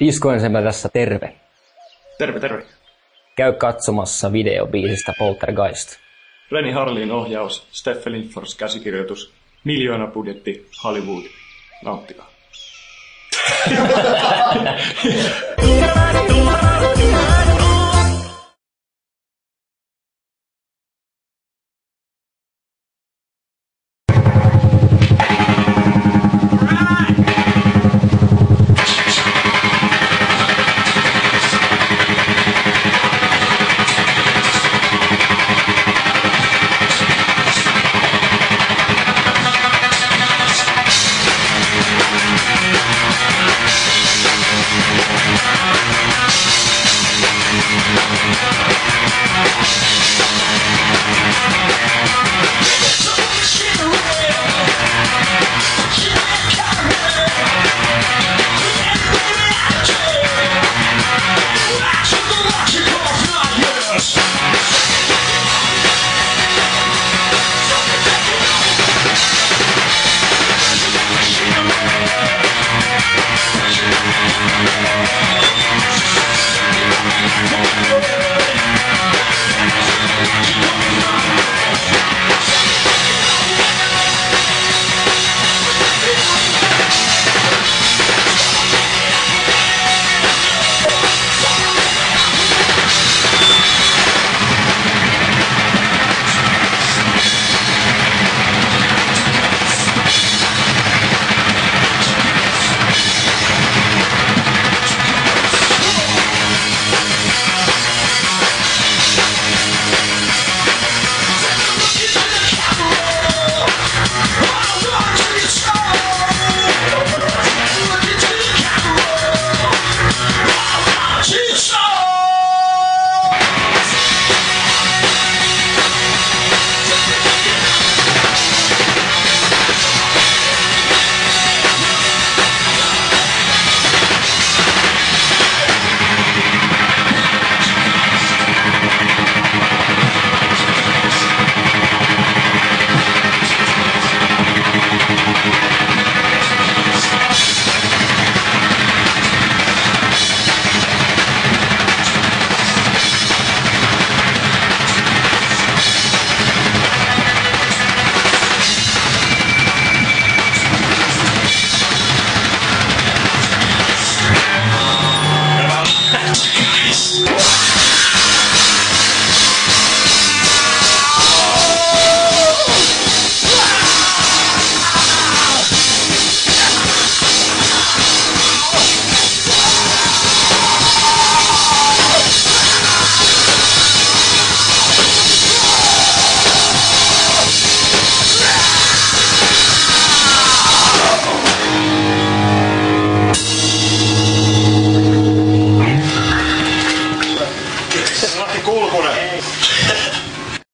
Diskoinsemä tässä terve. Terve, terve. Käy katsomassa videobiisistä Poltergeist. Reni Harlin ohjaus, Steffe Lindfors käsikirjoitus, miljoona budjetti, Hollywood. Nauttikaa.